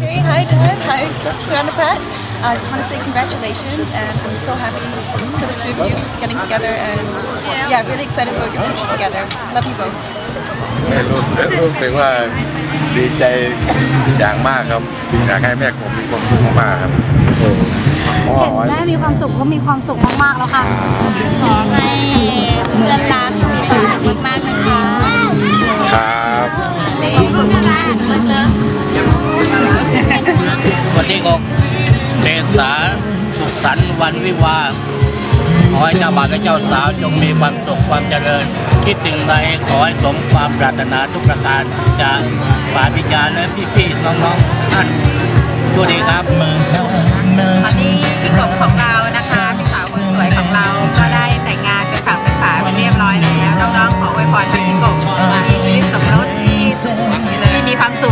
Hey, hi Dad, hi Surrender Pat. I just want to say congratulations and I'm so happy for the two of you getting together and yeah, really excited about your future together. Love you both. รู้สึกรู้สึกว่าดีใจอย่างมากครับอยากให้แม่ผมมีความสุขมากๆครับพ่อเห็นแม่มีความสุขก็มีความสุขมากๆแล้วค่ะขอให้เพื่อนรักมีความสุขมากๆนะคะครับ วันที่6เมษาสุขสันต์วันวิวาขอให้เจ้าบ่าวและเจ้าสาวจงมีความสุขความเจริญคิดถึงใดขอให้สมความปรารถนาทุกประการจากป่าพิจารและพี่ๆน้องๆท่านสวัสดีครับตอนนี้พี่กบของเรานะคะพี่สาวคนสวยของเราก็ได้แต่งงานเป็นฝั่งเป็นฝาไปเรียบร้อยแล้วน้องๆขอไว้พรให้พี่กบมีชีวิตสมรสที่มีความสุข